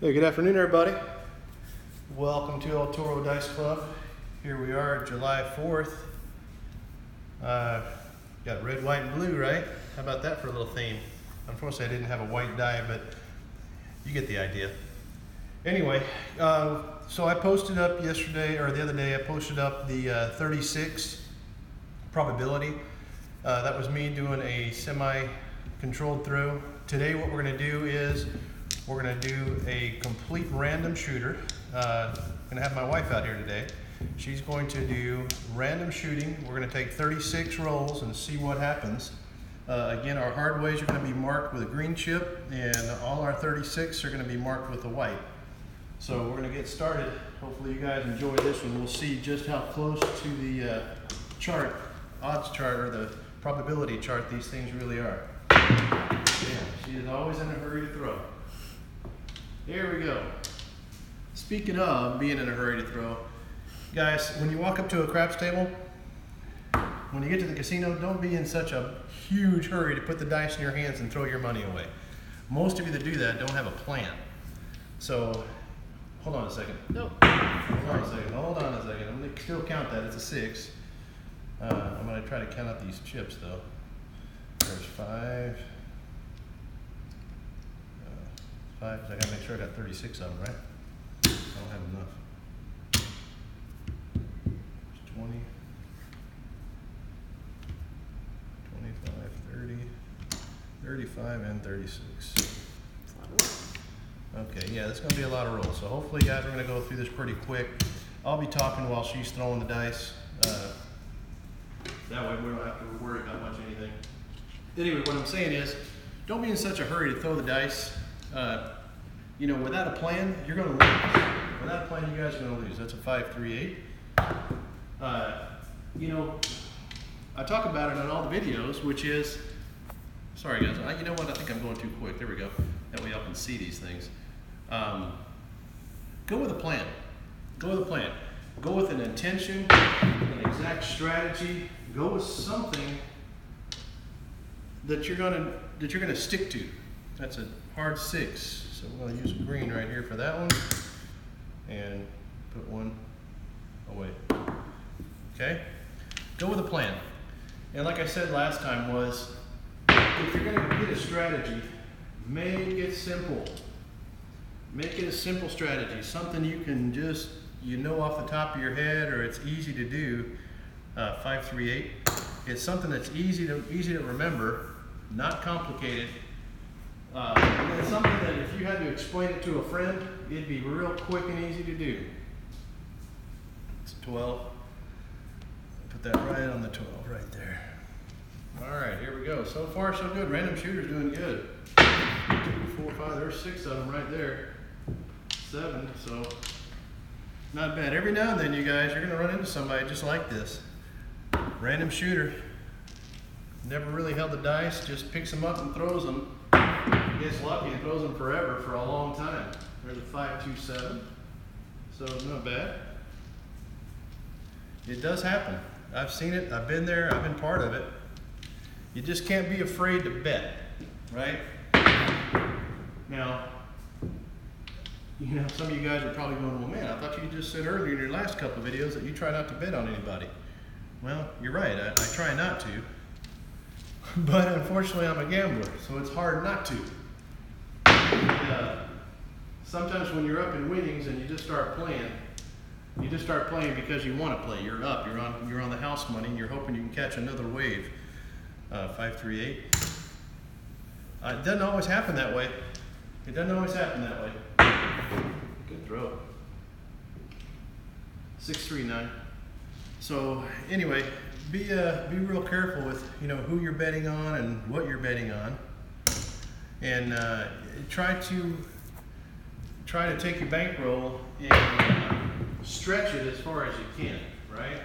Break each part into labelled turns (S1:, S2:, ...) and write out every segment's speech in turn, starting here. S1: Hey, good afternoon, everybody. Welcome to El Toro Dice Club. Here we are, July 4th. Uh, got red, white, and blue, right? How about that for a little theme? Unfortunately, I didn't have a white die, but you get the idea. Anyway, uh, so I posted up yesterday, or the other day, I posted up the uh, 36 probability. Uh, that was me doing a semi-controlled throw. Today, what we're going to do is we're going to do a complete random shooter. Uh, I'm going to have my wife out here today. She's going to do random shooting. We're going to take 36 rolls and see what happens. Uh, again, our hard ways are going to be marked with a green chip, and all our 36 are going to be marked with a white. So we're going to get started. Hopefully you guys enjoy this one. We'll see just how close to the uh, chart, odds chart, or the probability chart these things really are. Yeah, she is always in a hurry to throw. Here we go. Speaking of being in a hurry to throw, guys, when you walk up to a craps table, when you get to the casino, don't be in such a huge hurry to put the dice in your hands and throw your money away. Most of you that do that don't have a plan. So, hold on a second. Nope. Hold on a second. Hold on a second. I'm gonna still count that. It's a six. Uh, I'm gonna try to count out these chips though. There's five. Five. I gotta make sure I got thirty-six of them, right? I don't have enough. Twenty. Twenty-five, thirty, thirty-five, and thirty-six. Okay, yeah, that's gonna be a lot of rolls, so hopefully, guys, we're gonna go through this pretty quick. I'll be talking while she's throwing the dice, uh, that way we don't have to worry about much anything. Anyway, what I'm saying is, don't be in such a hurry to throw the dice. Uh, you know, without a plan, you're going to lose. Without a plan, you guys are going to lose. That's a 538. Uh, you know, I talk about it on all the videos, which is, sorry guys, I, you know what? I think I'm going too quick. There we go. That way y'all can see these things. Um, go with a plan. Go with a plan. Go with an intention, an exact strategy. Go with something that you're gonna that you're gonna stick to. That's a hard six, so we're gonna use green right here for that one. And put one away. Okay? Go with a plan. And like I said last time was, if you're gonna get a strategy, make it simple. Make it a simple strategy, something you can just, you know off the top of your head or it's easy to do. Uh, 538. It's something that's easy to, easy to remember, not complicated, uh, and it's something that if you had to explain it to a friend, it'd be real quick and easy to do. It's 12. Put that right on the 12 right there. All right, here we go. So far, so good. Random shooter's doing good. Two, four, five, there's six of them right there. Seven, so not bad. Every now and then, you guys, you're going to run into somebody just like this. Random shooter. Never really held the dice, just picks them up and throws them gets lucky and throws them forever for a long time. There's a five two seven, so not bad. It does happen. I've seen it. I've been there. I've been part of it. You just can't be afraid to bet, right? Now, you know, some of you guys are probably going, well, man, I thought you just said earlier in your last couple videos that you try not to bet on anybody. Well, you're right. I, I try not to. But unfortunately, I'm a gambler, so it's hard not to uh, sometimes when you're up in winnings and you just start playing, you just start playing because you want to play. You're up. You're on. You're on the house money. And you're hoping you can catch another wave. Uh, five three eight. Uh, it doesn't always happen that way. It doesn't always happen that way. Good throw. Six three nine. So anyway, be uh, be real careful with you know who you're betting on and what you're betting on and uh, try to try to take your bankroll and uh, stretch it as far as you can, right?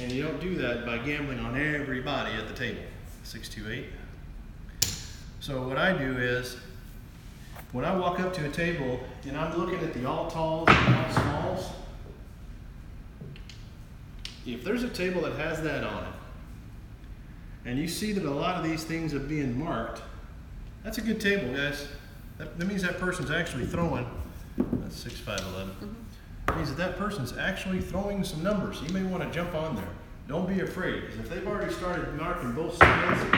S1: And you don't do that by gambling on everybody at the table. Six two eight. So what I do is when I walk up to a table and I'm looking at the all talls and all smalls, if there's a table that has that on it, and you see that a lot of these things are being marked, that's a good table, guys. That, that means that person's actually throwing, that's six, five, eleven. Mm-hmm. Means that that person's actually throwing some numbers. You may want to jump on there. Don't be Because if they've already started marking both sides,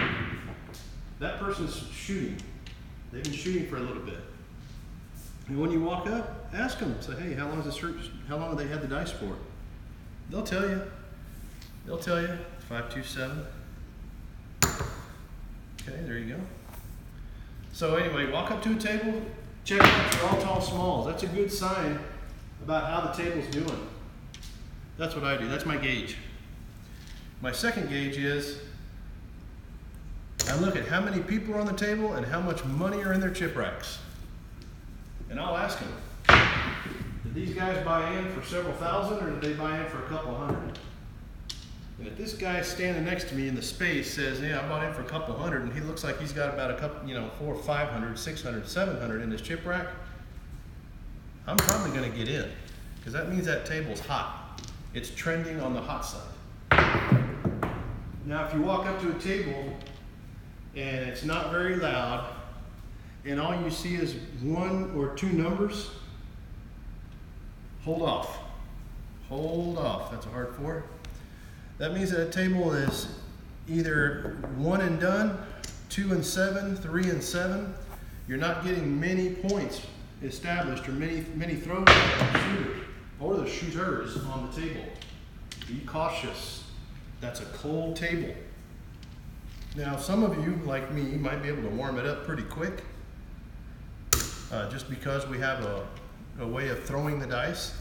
S1: that person's shooting. They've been shooting for a little bit. And when you walk up, ask them, say, hey, how long is this, how long have they had the dice for? They'll tell you. They'll tell you. Five, two, seven. Okay, there you go. So anyway, walk up to a table, check out your all tall smalls. That's a good sign about how the table's doing. That's what I do. That's my gauge. My second gauge is I look at how many people are on the table and how much money are in their chip racks. And I'll ask them, did these guys buy in for several thousand or did they buy in for a couple hundred? And if this guy standing next to me in the space says, yeah, I bought in for a couple hundred, and he looks like he's got about a couple, you know, four, six hundred, seven hundred in his chip rack, I'm probably going to get in because that means that table's hot. It's trending on the hot side. Now, if you walk up to a table and it's not very loud, and all you see is one or two numbers, hold off. Hold off. That's a hard four. That means that a table is either one and done, two and seven, three and seven. You're not getting many points established or many many throws shooters or the shooters on the table. Be cautious. That's a cold table. Now, some of you, like me, might be able to warm it up pretty quick uh, just because we have a, a way of throwing the dice.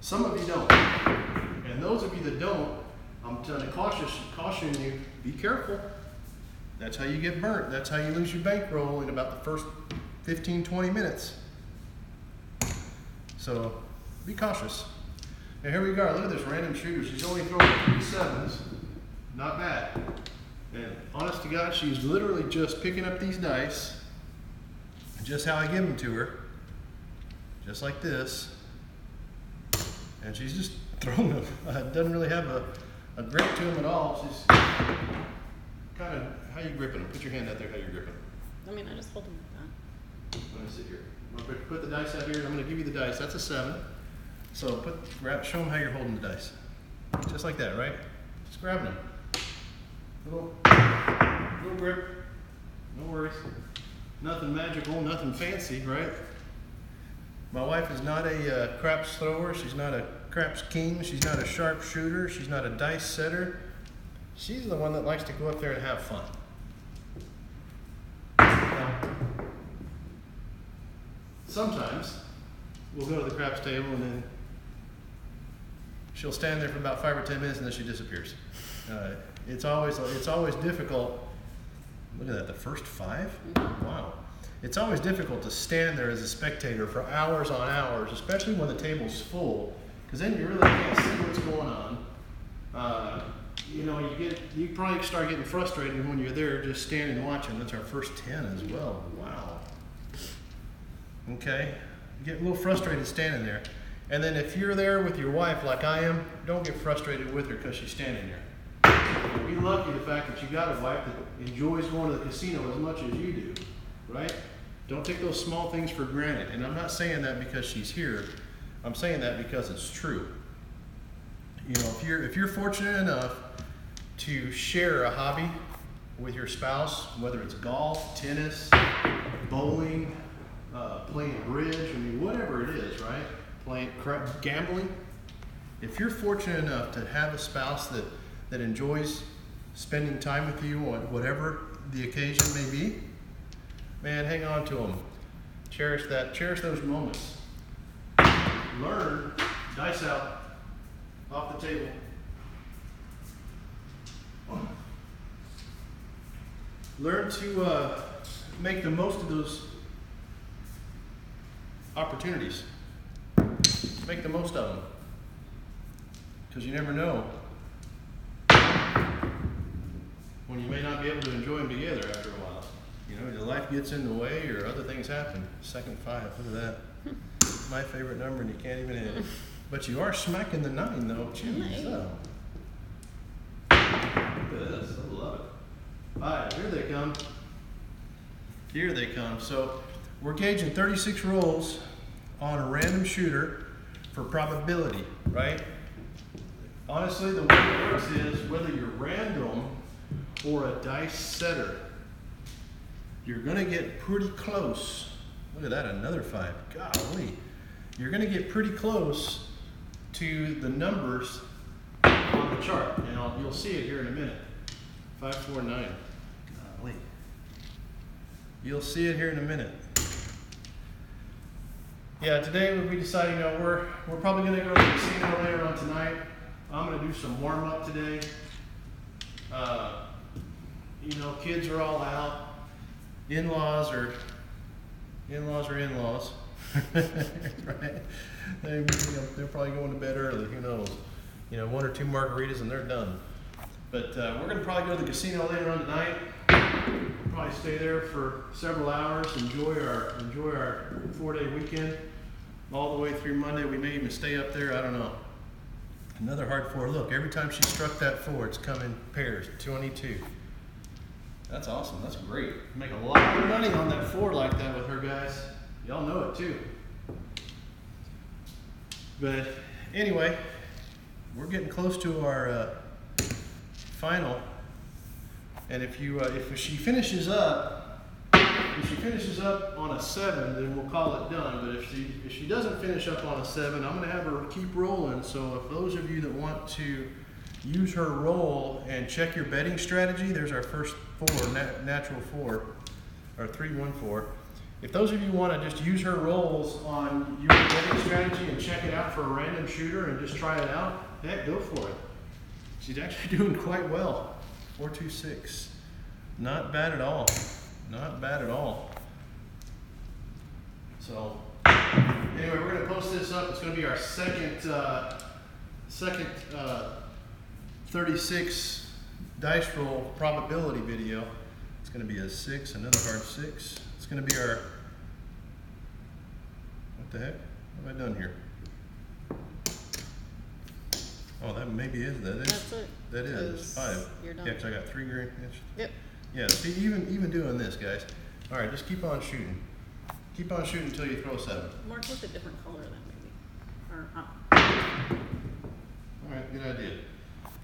S1: Some of you don't. And those of you that don't, I'm telling, to cautious, caution you, be careful. That's how you get burnt. That's how you lose your bankroll in about the first 15, 20 minutes. So be cautious. And here we go. Look at this random shooter. She's only throwing three sevens. Not bad. And honest to God, she's literally just picking up these dice, just how I give them to her, just like this. And she's just thrown them. Uh, doesn't really have a, a grip to them at all. Just kind of how you gripping them. Put your hand out there. How you gripping them? I mean, I just hold them like that. Let me sit here. I'm gonna put the dice out here. I'm gonna give you the dice. That's a seven. So put grab. Show them how you're holding the dice. Just like that, right? Just grabbing them. Little little grip. No worries. Nothing magical. Nothing fancy, right? My wife is not a uh, craps thrower. She's not a craps king. She's not a sharpshooter. She's not a dice setter. She's the one that likes to go up there and have fun. sometimes we'll go to the craps table and then she'll stand there for about five or ten minutes and then she disappears. Uh, it's always it's always difficult. Look at that, the first five. Wow. It's always difficult to stand there as a spectator for hours on hours, especially when the table's full because then you really can't see what's going on. Uh, you know, you get you probably start getting frustrated when you're there just standing watching. That's our first ten as well. Wow. Okay, you get a little frustrated standing there. And then if you're there with your wife like I am, don't get frustrated with her because she's standing there. Be lucky the fact that you got a wife that enjoys going to the casino as much as you do, right? Don't take those small things for granted. And I'm not saying that because she's here. I'm saying that because it's true. You know, if you're if you're fortunate enough to share a hobby with your spouse, whether it's golf, tennis, bowling, uh, playing bridge, I mean, whatever it is, right? Playing gambling. If you're fortunate enough to have a spouse that that enjoys spending time with you on whatever the occasion may be, man, hang on to them. Cherish that. Cherish those moments learn, dice out, off the table. Learn to uh, make the most of those opportunities. Make the most of them. Because you never know when you may not be able to enjoy them together after a while. You know, your life gets in the way or other things happen. Second five, look at that my favorite number, and you can't even hit it. But you are smacking the nine, though, too. Nice. So. Look at this. I love it. All right, here they come. Here they come. So we're gauging 36 rolls on a random shooter for probability, right? Honestly, the way it works is whether you're random or a dice setter, you're going to get pretty close. Look at that, another five. Golly you're going to get pretty close to the numbers on the chart. And I'll, you'll see it here in a minute. 549. Golly. Uh, you'll see it here in a minute. Yeah, today we'll be deciding, you know, we're, we're probably going to go to the casino later on tonight. I'm going to do some warm up today. Uh, you know, kids are all out. In-laws are in-laws are in-laws right? They, you know, they're probably going to bed early. Who knows? You know, one or two margaritas and they're done. But uh, we're going to probably go to the casino later on tonight. We'll probably stay there for several hours. Enjoy our enjoy our four day weekend all the way through Monday. We may even stay up there. I don't know. Another hard four. Look, every time she struck that four, it's come in pairs. 22. That's awesome. That's great. Make a lot of money on that four like that with her, guys. Y'all know it too. But anyway, we're getting close to our uh, final. And if you uh, if she finishes up, if she finishes up on a seven, then we'll call it done. But if she if she doesn't finish up on a seven, I'm gonna have her keep rolling. So if those of you that want to use her roll and check your betting strategy, there's our first four, nat natural four, or three one four. If those of you want to just use her rolls on your betting strategy and check it out for a random shooter and just try it out, heck, go for it. She's actually doing quite well. 426. Not bad at all. Not bad at all. So, anyway, we're going to post this up. It's going to be our second, uh, second uh, 36 dice roll probability video. It's going to be a six, another hard six going to be our, what the heck? What have I done here? Oh, that maybe is, that is, That's it. that is 'cause five. You're done. Yeah, 'cause I got three green, inch. Yep. Yeah, see, even, even doing this, guys, all right, just keep on shooting. Keep on shooting until you throw a seven. Mark with a different color then maybe. Or, uh, All right, good idea.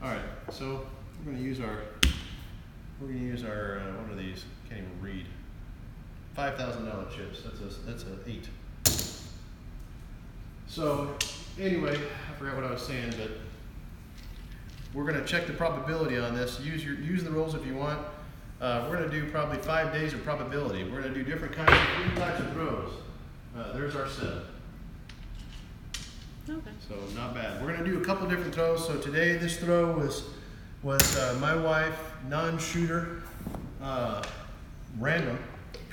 S1: All right, so we're gonna use our, we're gonna use our, uh, what are these? Can't even read five thousand dollar chips. That's a that's a eight. So anyway, I forgot what I was saying, but we're going to check the probability on this. Use your use the rules if you want. Uh, we're going to do probably five days of probability. We're going to do different kinds of three types of throws. Uh, there's our set. Okay. So not bad. We're going to do a couple different throws. So today this throw was was uh, my wife non-shooter, uh, random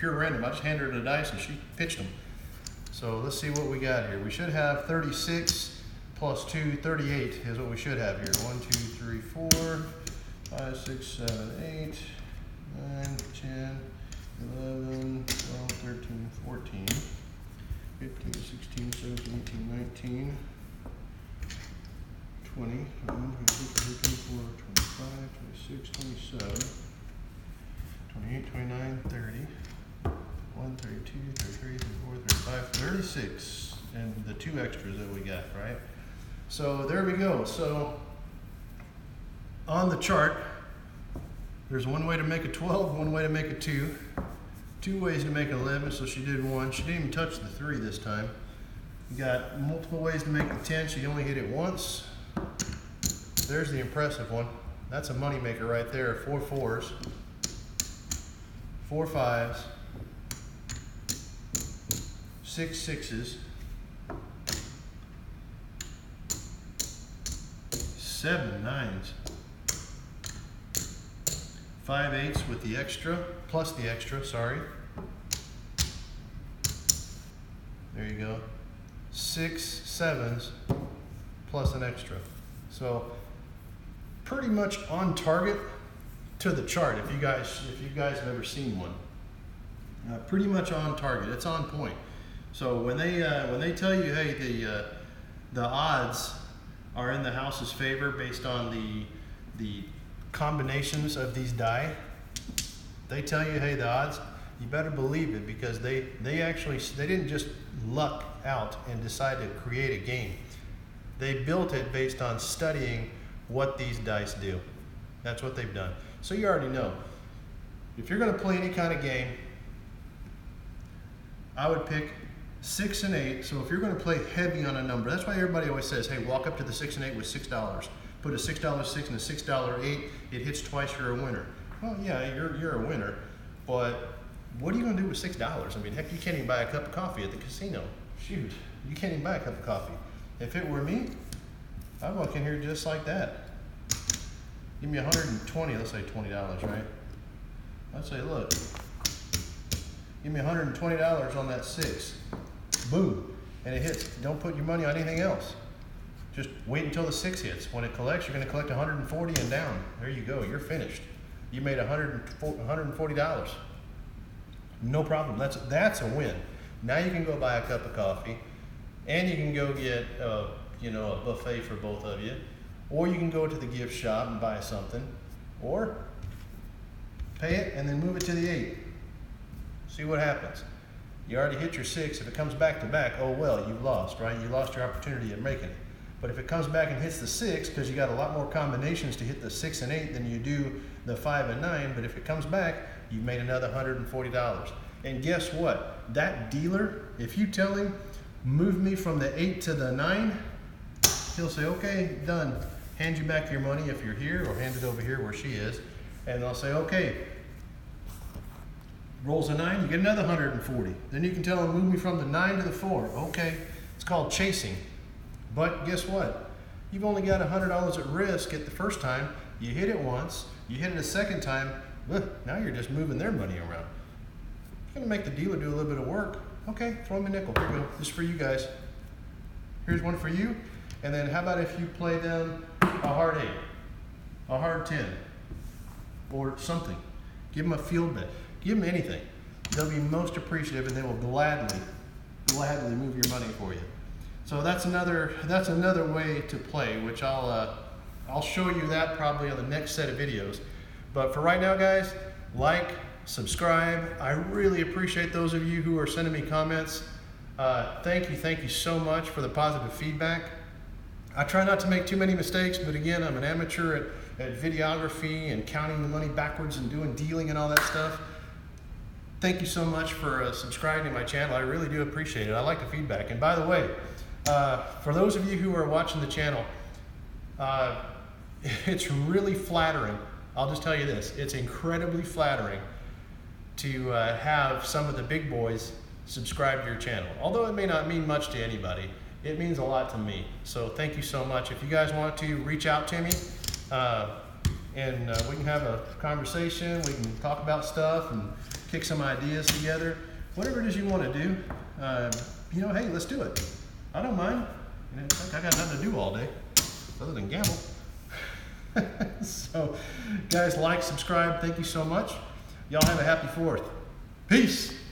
S1: pure random. I just handed her the dice and she pitched them. So let's see what we got here. We should have 36 plus 2, 38 is what we should have here. 1, 2, 3, 4, 5, 6, 7, 8, 9, 10, 11, 12, 13, 14, 15, 16, 17, 18, 19, 20, 24, 25, 26, 27, 28, 29, 30 one, 32, 33, 34, 35, 36, and the two extras that we got, right? So there we go. So on the chart, there's one way to make a 12, one way to make a 2, two ways to make an 11, so she did one. She didn't even touch the 3 this time. You got multiple ways to make the 10, she only hit it once. There's the impressive one. That's a moneymaker right there, four fours, four fives, six sixes, seven nines, five eighths with the extra, plus the extra, sorry. There you go. Six sevens plus an extra. So pretty much on target to the chart if you guys if you guys have ever seen one. Uh, pretty much on target. It's on point. So when they uh, when they tell you, hey, the uh, the odds are in the house's favor based on the the combinations of these die, they tell you, hey, the odds. You better believe it because they they actually they didn't just luck out and decide to create a game. They built it based on studying what these dice do. That's what they've done. So you already know. If you're going to play any kind of game, I would pick six and eight. So if you're going to play heavy on a number, that's why everybody always says, hey, walk up to the six and eight with six dollars. Put a six dollar six and a six dollar eight. It hits twice. You're a winner. Well, yeah, you're you're a winner, but what are you going to do with six dollars? I mean, heck, you can't even buy a cup of coffee at the casino. Shoot, you can't even buy a cup of coffee. If it were me, I'd walk in here just like that. Give me 120. Let's say twenty dollars, right? I'd say, look, give me $120 on that six boom, and it hits. Don't put your money on anything else. Just wait until the six hits. When it collects, you're going to collect 140 and down. There you go. You're finished. You made 140 dollars. No problem. That's that's a win. Now you can go buy a cup of coffee, and you can go get a, uh, you know a buffet for both of you, or you can go to the gift shop and buy something, or pay it and then move it to the eight. See what happens. You already hit your six. If it comes back to back, oh well, you lost, right? You lost your opportunity at making it. But if it comes back and hits the six, because you got a lot more combinations to hit the six and eight than you do the five and nine, but if it comes back, you've made another $140. And guess what? That dealer, if you tell him, move me from the eight to the nine, he'll say, okay, done. Hand you back your money if you're here, or hand it over here where she is. And they'll say, okay, rolls a nine, you get another 140. Then you can tell them, move me from the nine to the four. Okay, it's called chasing. But guess what? You've only got $100 at risk at the first time. You hit it once, you hit it a second time, now you're just moving their money around. You're gonna make the dealer do a little bit of work. Okay, throw me a nickel. Here we go. This is for you guys. Here's one for you. And then how about if you play them a hard eight, a hard 10, or something? Give them a field bet. Give them anything. They'll be most appreciative and they will gladly, gladly move your money for you. So that's another that's another way to play, which I'll uh, I'll show you that probably on the next set of videos. But for right now, guys, like, subscribe. I really appreciate those of you who are sending me comments. Uh, thank you, thank you so much for the positive feedback. I try not to make too many mistakes, but again, I'm an amateur at, at videography and counting the money backwards and doing dealing and all that stuff thank you so much for uh, subscribing to my channel. I really do appreciate it. I like the feedback. And by the way, uh, for those of you who are watching the channel, uh, it's really flattering. I'll just tell you this. It's incredibly flattering to uh, have some of the big boys subscribe to your channel. Although it may not mean much to anybody, it means a lot to me. So thank you so much. If you guys want to reach out to me, uh, and uh, we can have a conversation. We can talk about stuff and kick some ideas together. Whatever it is you want to do, uh, you know, hey, let's do it. I don't mind. You know, like I got nothing to do all day other than gamble. so, guys, like, subscribe. Thank you so much. Y'all have a happy fourth. Peace.